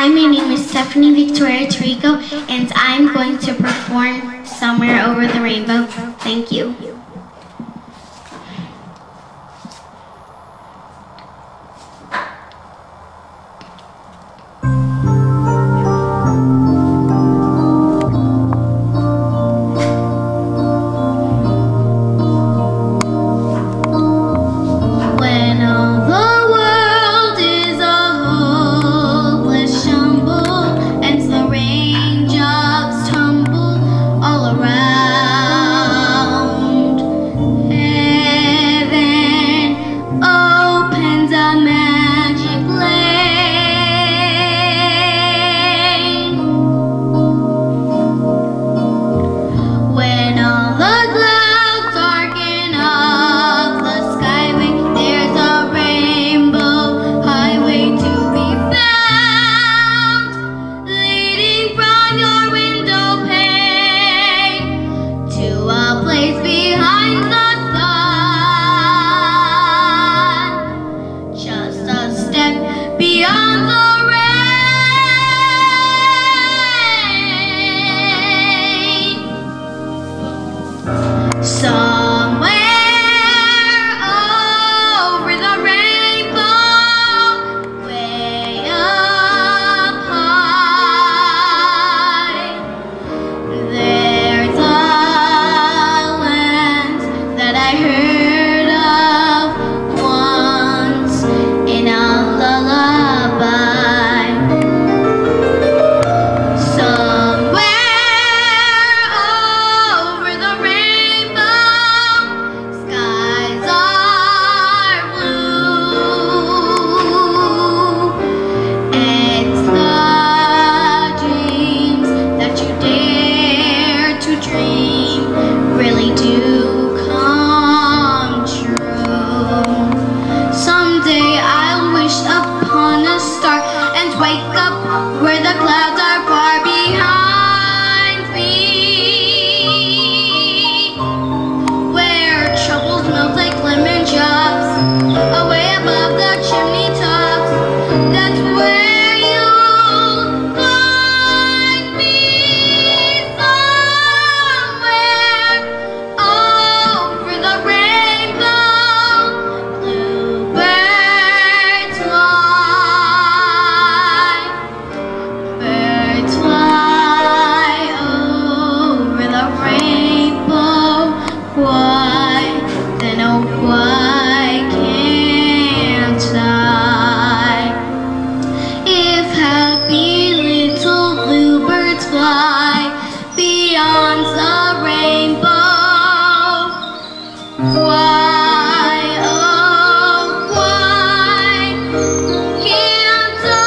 Hi, my name is Stephanie Victoria Tarico, and I'm going to perform Somewhere Over the Rainbow. Thank you. high beyond the rainbow. Why, oh, why can't I?